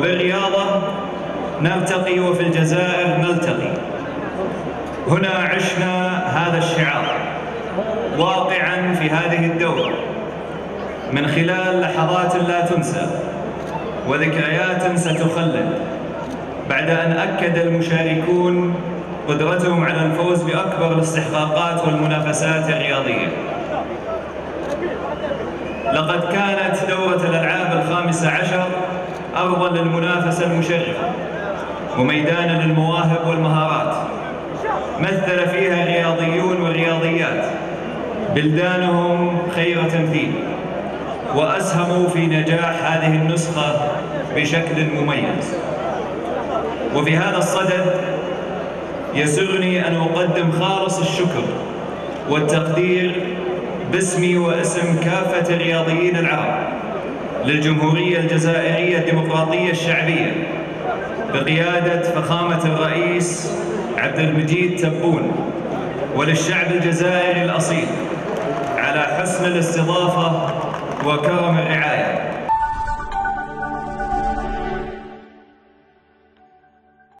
بالرياضة نرتقي وفي الجزائر نلتقي. هنا عشنا هذا الشعار واقعا في هذه الدورة من خلال لحظات لا تنسى وذكريات ستخلد بعد أن أكد المشاركون قدرتهم على الفوز بأكبر الاستحقاقات والمنافسات الرياضية. لقد كانت دورة الألعاب الخامسة عشر أرضا للمنافسة المشرفة وميدانا للمواهب والمهارات. مثل فيها الرياضيون والرياضيات. بلدانهم خير تمثيل. وأسهموا في نجاح هذه النسخة بشكل مميز. وفي هذا الصدد يسرني أن أقدم خالص الشكر والتقدير باسمي واسم كافة الرياضيين العرب. للجمهورية الجزائرية الديمقراطية الشعبية. بقيادة فخامة الرئيس عبد المجيد تبون وللشعب الجزائري الأصيل على حسن الاستضافة وكرم الرعاية.